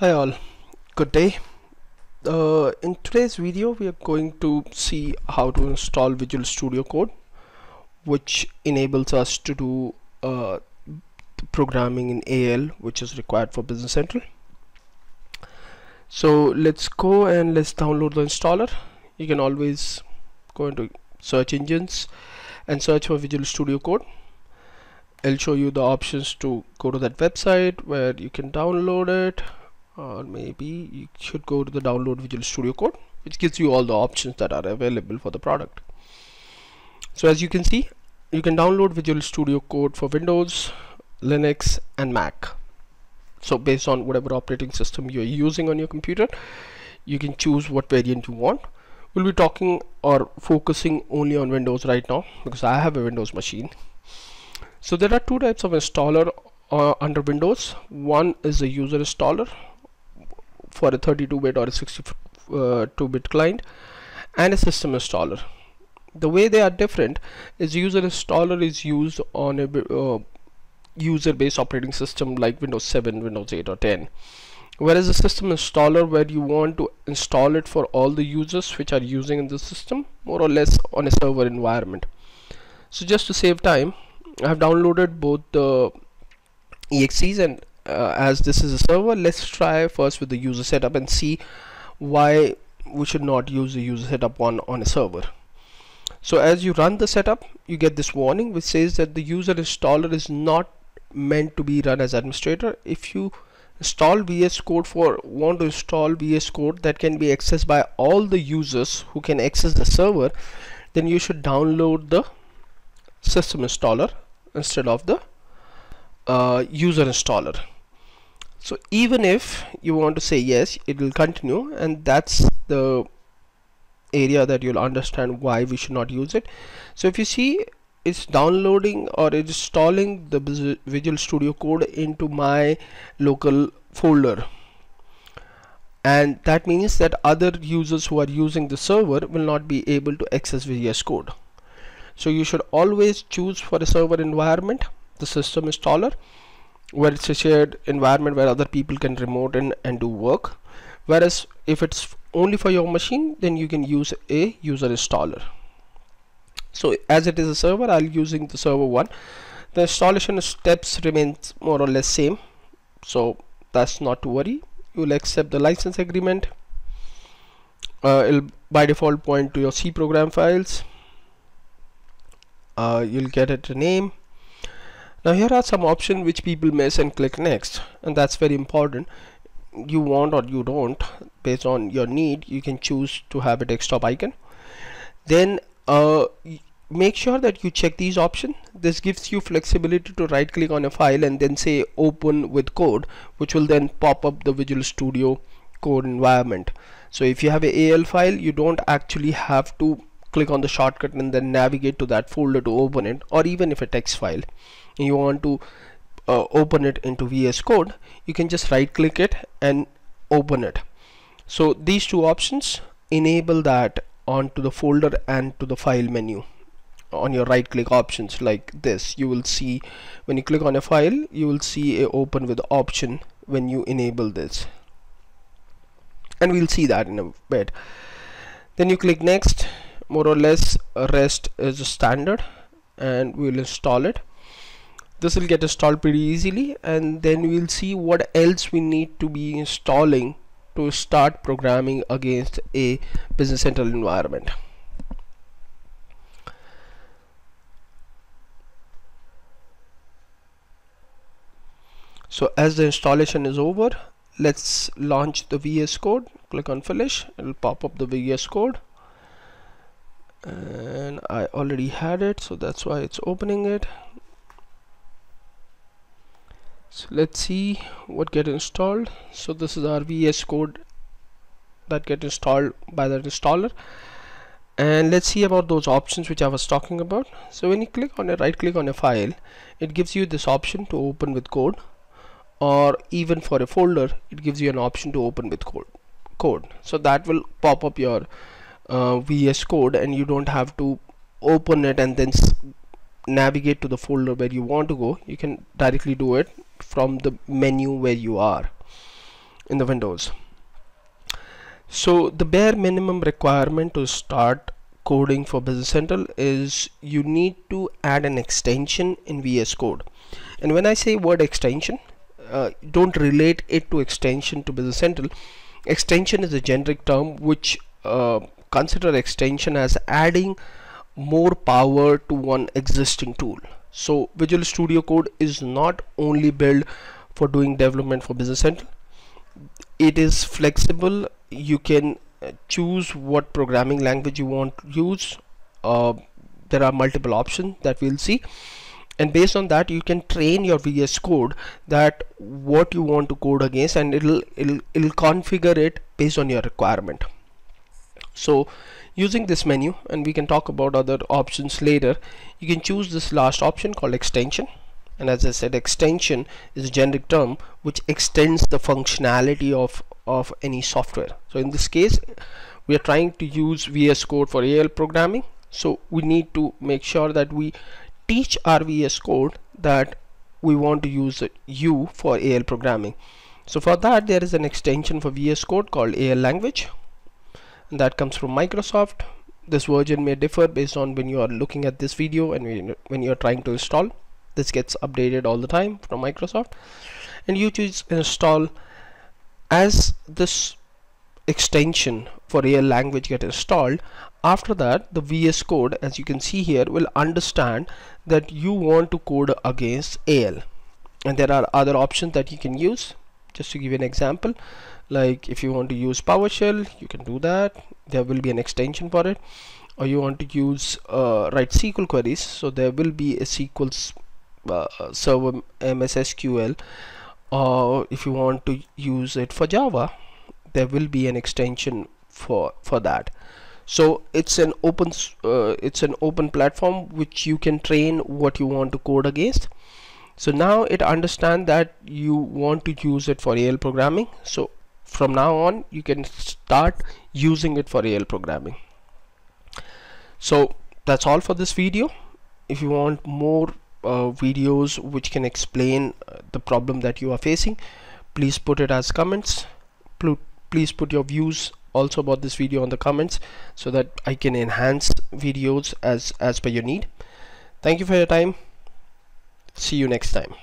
Hi all, good day. Uh, in today's video we are going to see how to install Visual Studio Code which enables us to do uh, programming in AL which is required for Business Central. So let's go and let's download the installer. You can always go into search engines and search for Visual Studio Code. I'll show you the options to go to that website where you can download it or maybe you should go to the download Visual Studio Code which gives you all the options that are available for the product. So as you can see you can download Visual Studio Code for Windows Linux and Mac. So based on whatever operating system you're using on your computer you can choose what variant you want. We'll be talking or focusing only on Windows right now because I have a Windows machine. So there are two types of installer uh, under Windows. One is a user installer for a 32-bit or a 62-bit uh, client and a system installer. The way they are different is user installer is used on a uh, user based operating system like Windows 7 Windows 8 or 10 whereas a system installer where you want to install it for all the users which are using in the system more or less on a server environment. So just to save time I have downloaded both the exes and uh, as this is a server let's try first with the user setup and see why we should not use the user setup one on a server. So as you run the setup you get this warning which says that the user installer is not meant to be run as administrator. If you install VS Code for want to install VS Code that can be accessed by all the users who can access the server then you should download the system installer instead of the uh, user installer so even if you want to say yes it will continue and that's the area that you'll understand why we should not use it. So if you see it's downloading or installing the Visual Studio Code into my local folder. And that means that other users who are using the server will not be able to access VS Code. So you should always choose for a server environment the system installer where it's a shared environment where other people can remote in and do work. Whereas if it's only for your machine then you can use a user installer. So as it is a server I'll using the server one. The installation steps remains more or less same. So that's not to worry. You'll accept the license agreement. Uh, it'll by default point to your C program files. Uh, you'll get it a name now here are some options which people miss and click next and that's very important. You want or you don't based on your need you can choose to have a desktop icon. Then uh, make sure that you check these options. This gives you flexibility to right click on a file and then say open with code which will then pop up the Visual Studio code environment. So if you have a AL file you don't actually have to click on the shortcut and then navigate to that folder to open it or even if a text file you want to uh, open it into VS Code you can just right click it and open it. So these two options enable that onto the folder and to the file menu. On your right click options like this you will see when you click on a file you will see a open with option when you enable this. And we'll see that in a bit. Then you click next more or less uh, rest is a standard and we'll install it. This will get installed pretty easily and then we'll see what else we need to be installing to start programming against a business central environment. So as the installation is over let's launch the VS code. Click on finish. It'll pop up the VS code and I already had it so that's why it's opening it. So let's see what get installed. So this is our VS code that get installed by the installer. And let's see about those options which I was talking about. So when you click on a right click on a file it gives you this option to open with code. Or even for a folder it gives you an option to open with code code. So that will pop up your uh, VS code and you don't have to open it and then navigate to the folder where you want to go. You can directly do it from the menu where you are in the Windows. So the bare minimum requirement to start coding for Business Central is you need to add an extension in VS Code. And when I say word extension uh, don't relate it to extension to Business Central. Extension is a generic term which uh, consider extension as adding more power to one existing tool. So Visual Studio Code is not only built for doing development for Business Central. It is flexible. You can uh, choose what programming language you want to use. Uh, there are multiple options that we'll see. And based on that you can train your VS code that what you want to code against and it'll it'll, it'll configure it based on your requirement so using this menu and we can talk about other options later you can choose this last option called extension. And as I said extension is a generic term which extends the functionality of of any software. So in this case we are trying to use VS Code for AL programming. So we need to make sure that we teach our VS Code that we want to use U for AL programming. So for that there is an extension for VS Code called AL language that comes from Microsoft. This version may differ based on when you are looking at this video and when you are trying to install. This gets updated all the time from Microsoft. And you choose install as this extension for AL language get installed. After that the VS code as you can see here will understand that you want to code against AL and there are other options that you can use just to give you an example like if you want to use PowerShell you can do that. There will be an extension for it. Or you want to use uh, write SQL queries. So there will be a SQL uh, server MS SQL or if you want to use it for Java there will be an extension for for that. So it's an open uh, it's an open platform which you can train what you want to code against so now it understand that you want to use it for AL programming. So from now on you can start using it for AL programming. So that's all for this video. If you want more uh, videos which can explain uh, the problem that you are facing please put it as comments. Please put your views also about this video on the comments so that I can enhance videos as as per your need. Thank you for your time see you next time